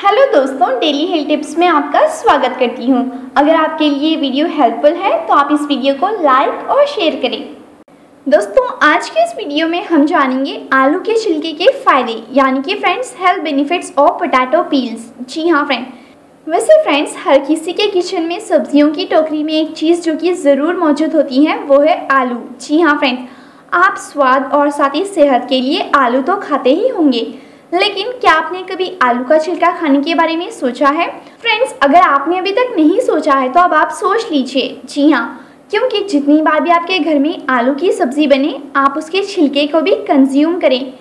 Hello दोस्तों, daily health tips में आपका स्वागत करती हूँ। अगर आपके लिए वीडियो हेल्पफुल है तो आप इस वीडियो को लाइक और शेयर करें। दोस्तों, आज के इस वीडियो में हम जानेंगे आलू के छिलके के फ़ायदे, यानी कि friends health benefits of potato peels जी हाँ फ्रेंड वैसे फ्रेंड्स हर किसी के किचन में सब्जियों की टोकरी में एक चीज़ जो कि ज़रूर मौजूद होती है, वो है आलू। जी हाँ फ्रेंड्स आप स्वाद और साथ ही सेहत के लिए आलू तो खाते ही होंगे। लेकिन क्या आपने कभी आलू का छिलका खाने के बारे में सोचा है? फ्रेंड्स अगर आपने अभी तक नहीं सोचा है तो अब आप सोच लीजिए। जी हाँ क्योंकि जितनी बार भी आपके घर में आलू की सब्ज़ी बने, आप उसके छिलके को भी कंज्यूम करें।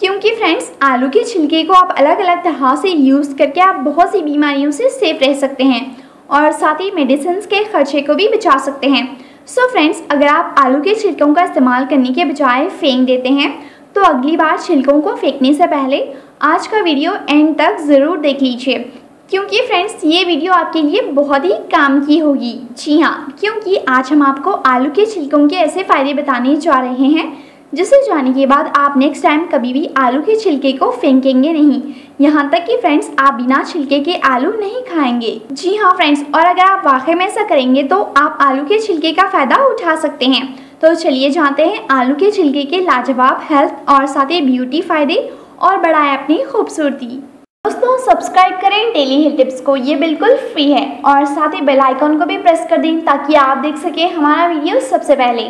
क्योंकि फ्रेंड्स आलू के छिलके को आप अलग अलग तरह से यूज़ करके आप बहुत सी बीमारियों से सेफ़ रह सकते हैं और साथ ही मेडिसिन के खर्चे को भी बचा सकते हैं। सो so फ्रेंड्स अगर आप आलू के छिलकों का इस्तेमाल करने के बजाय फेंक देते हैं तो अगली बार छिलकों को फेंकने से पहले आज का वीडियो एंड तक ज़रूर देख लीजिए। क्योंकि फ्रेंड्स, ये वीडियो आपके लिए बहुत ही काम की होगी। जी हाँ क्योंकि आज हम आपको आलू के छिलकों के ऐसे फ़ायदे बताने जा रहे हैं, जिसे जाने के बाद आप नेक्स्ट टाइम कभी भी आलू के छिलके को फेंकेंगे नहीं। यहाँ तक कि फ्रेंड्स, आप बिना छिलके के आलू नहीं खाएँगे। जी हाँ फ्रेंड्स, और अगर आप वाकई में ऐसा करेंगे तो आप आलू के छिलके का फ़ायदा उठा सकते हैं। तो चलिए जानते हैं आलू के छिलके के लाजवाब हेल्थ और साथ ही ब्यूटी फ़ायदे और बढ़ाए अपनी खूबसूरती। दोस्तों सब्सक्राइब करें डेली हेल्थ टिप्स को, ये बिल्कुल फ्री है। और साथ ही बेल आइकॉन को भी प्रेस कर दें ताकि आप देख सकें हमारा वीडियो सबसे पहले।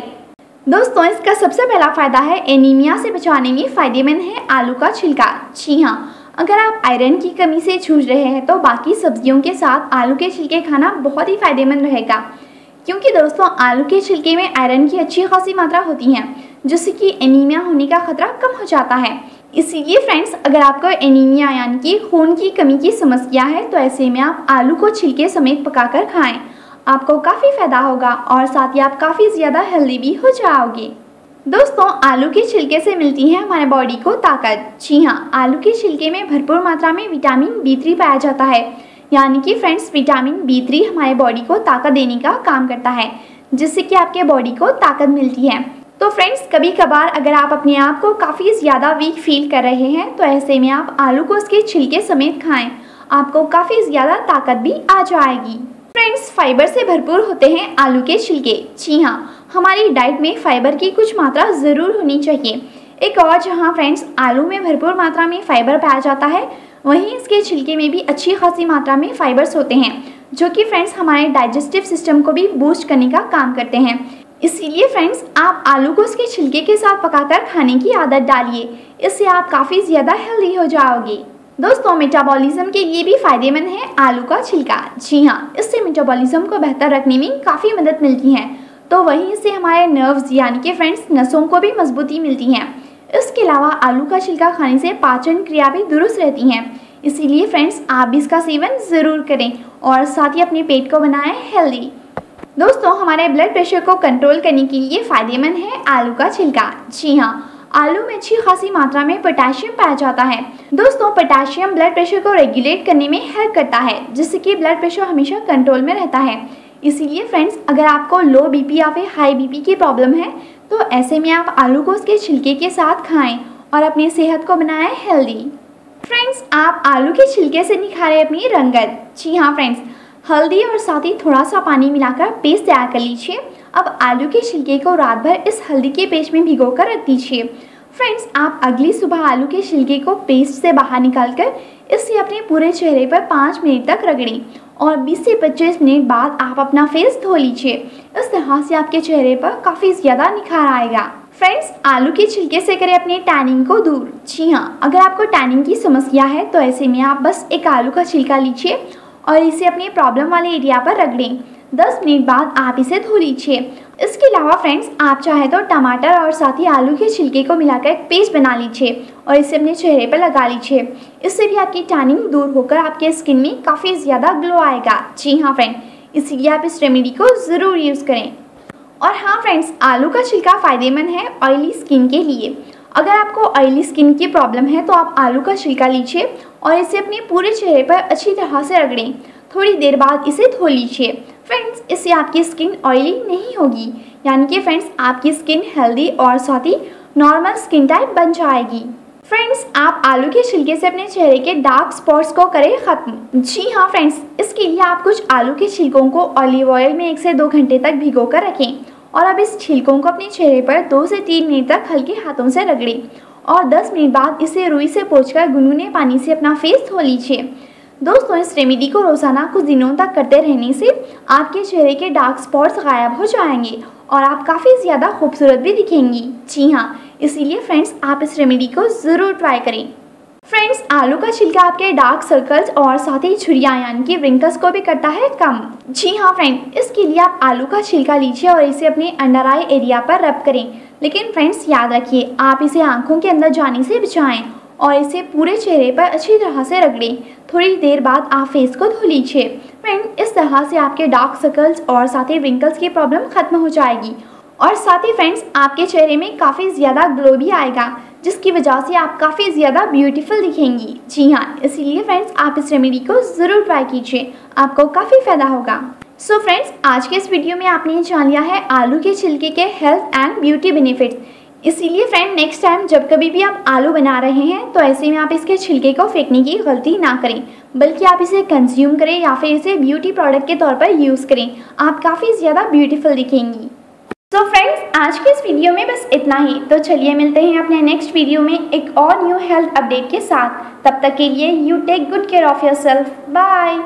दोस्तों, इसका सबसे पहला फ़ायदा है एनीमिया से बचाने में फ़ायदेमंद है आलू का छिलका। जी हाँ अगर आप आयरन की कमी से जूझ रहे हैं तो बाकी सब्जियों के साथ आलू के छिलके खाना बहुत ही फ़ायदेमंद रहेगा। क्योंकि दोस्तों, आलू के छिलके में आयरन की अच्छी खासी मात्रा होती है, जिससे कि एनीमिया होने का खतरा कम हो जाता है। इसीलिए फ्रेंड्स अगर आपको एनीमिया यानी कि खून की कमी की समस्या है तो ऐसे में आप आलू को छिलके समेत पकाकर खाएँ। आपको काफ़ी फ़ायदा होगा और साथ ही आप काफ़ी ज़्यादा हेल्दी भी हो जाओगे। दोस्तों, आलू के छिलके से मिलती है हमारे बॉडी को ताकत। जी हाँ आलू के छिलके में भरपूर मात्रा में विटामिन बी थ्री पाया जाता है। यानी कि फ्रेंड्स, विटामिन बी थ्री हमारे बॉडी को ताकत देने का काम करता है, जिससे कि आपके बॉडी को ताकत मिलती है। तो फ्रेंड्स कभी कभार अगर आप अपने आप को काफ़ी ज़्यादा वीक फील कर रहे हैं तो ऐसे में आप आलू को उसके छिलके समेत खाएँ। आपको काफ़ी ज़्यादा ताकत भी आ जाएगी। फ्रेंड्स फाइबर से भरपूर होते हैं आलू के छिलके। जी हाँ हमारी डाइट में फाइबर की कुछ मात्रा ज़रूर होनी चाहिए। एक और जहाँ फ्रेंड्स, आलू में भरपूर मात्रा में फाइबर पाया जाता है वहीं इसके छिलके में भी अच्छी खासी मात्रा में फाइबर्स होते हैं, जो कि फ्रेंड्स हमारे डाइजेस्टिव सिस्टम को भी बूस्ट करने का काम करते हैं। इसीलिए फ्रेंड्स आप आलू को उसके छिलके के साथ पकाकर खाने की आदत डालिए। इससे आप काफ़ी ज़्यादा हेल्दी हो जाओगे। दोस्तों मेटाबॉलिज्म के लिए भी फ़ायदेमंद है आलू का छिलका। जी हाँ इससे मेटाबॉलिज्म को बेहतर रखने में काफ़ी मदद मिलती है। तो वहीं से हमारे नर्व्स यानी कि फ्रेंड्स नसों को भी मजबूती मिलती है। इसके अलावा आलू का छिलका खाने से पाचन क्रिया भी दुरुस्त रहती हैं। इसीलिए फ्रेंड्स आप भी इसका सेवन ज़रूर करें और साथ ही अपने पेट को बनाएँ हेल्दी दोस्तों, हमारे ब्लड प्रेशर को कंट्रोल करने के लिए फ़ायदेमंद है आलू का छिलका। जी हाँ आलू में अच्छी खासी मात्रा में पोटाशियम पाया जाता है। दोस्तों पोटाशियम ब्लड प्रेशर को रेगुलेट करने में हेल्प करता है, जिससे कि ब्लड प्रेशर हमेशा कंट्रोल में रहता है। इसीलिए फ्रेंड्स अगर आपको लो बीपी या फिर हाई बीपी की प्रॉब्लम है तो ऐसे में आप आलू को उसके छिलके के साथ खाएँ और अपनी सेहत को बनाएँ हेल्दी फ्रेंड्स आप आलू के छिलके से निखारें अपनी रंगत। जी हाँ फ्रेंड्स हल्दी और साथ ही थोड़ा सा पानी मिलाकर पेस्ट तैयार कर लीजिए। अब आलू के छिलके को रात भर इस हल्दी के पेस्ट में भिगो कर रख दीजिए। फ्रेंड्स आप अगली सुबह आलू के छिलके को पेस्ट से बाहर निकाल कर इससे अपने पूरे चेहरे पर पाँच मिनट तक रगड़ें और 20 से 25 मिनट बाद आप अपना फेस धो लीजिए। इस तरह से आपके चेहरे पर काफ़ी ज़्यादा निखार आएगा। फ्रेंड्स आलू के छिलके से करें अपने टैनिंग को दूर। जी हाँ अगर आपको टैनिंग की समस्या है तो ऐसे में आप बस एक आलू का छिलका लीजिए और इसे अपने प्रॉब्लम वाले एरिया पर रगड़ें 10 मिनट बाद आप इसे धो लीजिए। इसके अलावा फ्रेंड्स, आप चाहे तो टमाटर और साथ ही आलू के छिलके को मिलाकर एक पेस्ट बना लीजिए और इसे अपने चेहरे पर लगा लीजिए। इससे भी आपकी टैनिंग दूर होकर आपके स्किन में काफ़ी ज़्यादा ग्लो आएगा। जी हाँ फ्रेंड, इसलिए आप इस रेमेडी को ज़रूर यूज़ करें। और हाँ फ्रेंड्स, आलू का छिलका फ़ायदेमंद है ऑयली स्किन के लिए। अगर आपको ऑयली स्किन की प्रॉब्लम है तो आप आलू का छिलका लीजिए और इसे अपने पूरे चेहरे पर अच्छी तरह से रगड़ें। थोड़ी देर बाद इसे धो लीजिए। फ्रेंड्स इससे आपकी स्किन ऑयली नहीं होगी। यानी कि फ्रेंड्स आपकी स्किन हेल्दी और साथ ही नॉर्मल स्किन टाइप बन जाएगी। फ्रेंड्स आप आलू के छिलके से अपने चेहरे के डार्क स्पॉट्स को करें ख़त्म। जी हाँ फ्रेंड्स इसके लिए आप कुछ आलू के छिलकों को ऑलिव ऑयल में एक से दो घंटे तक भिगो कर रखें और अब इस छिलकों को अपने चेहरे पर दो से तीन मिनट तक हल्के हाथों से रगड़ें और 10 मिनट बाद इसे रुई से पोछकर गुनगुने पानी से अपना फेस धो लीजिए। दोस्तों, इस रेमेडी को रोज़ाना कुछ दिनों तक करते रहने से आपके चेहरे के डार्क स्पॉट्स गायब हो जाएँगे और आप काफ़ी ज़्यादा खूबसूरत भी दिखेंगी। जी हाँ इसीलिए फ्रेंड्स आप इस रेमेडी को ज़रूर ट्राई करें। फ्रेंड्स आलू का छिलका आपके डार्क सर्कल्स और साथ ही छुरिया यानी कि रिंकल्स को भी करता है कम। जी हाँ फ्रेंड इसके लिए आप आलू का छिलका लीजिए और इसे अपने अंडर आई एरिया पर रब करें। लेकिन फ्रेंड्स याद रखिए, आप इसे आँखों के अंदर जाने से बचाएँ और इसे पूरे चेहरे पर अच्छी तरह से रगड़ें। थोड़ी देर बाद आप फेस को धो लीजिए। फ्रेंड इस तरह से आपके डार्क सर्कल्स और साथ ही रिंकल्स की प्रॉब्लम खत्म हो जाएगी। और साथ ही फ्रेंड्स आपके चेहरे में काफ़ी ज़्यादा ग्लो भी आएगा, जिसकी वजह से आप काफ़ी ज़्यादा ब्यूटीफुल दिखेंगी। जी हाँ इसीलिए फ्रेंड्स आप इस रेमेडी को ज़रूर ट्राई कीजिए। आपको काफ़ी फ़ायदा होगा। सो so फ्रेंड्स आज के इस वीडियो में आपने जान लिया है आलू के छिलके के हेल्थ एंड ब्यूटी बेनिफिट्स इसीलिए फ्रेंड नेक्स्ट टाइम जब कभी भी आप आलू बना रहे हैं तो ऐसे में आप इसके छिलके को फेंकने की गलती ना करें। बल्कि आप इसे कंज्यूम करें या फिर इसे ब्यूटी प्रोडक्ट के तौर पर यूज़ करें। आप काफ़ी ज़्यादा ब्यूटीफुल दिखेंगी। तो फ्रेंड्स आज के इस वीडियो में बस इतना ही। तो चलिए मिलते हैं अपने नेक्स्ट वीडियो में एक और न्यू हेल्थ अपडेट के साथ। तब तक के लिए you take good care of yourself bye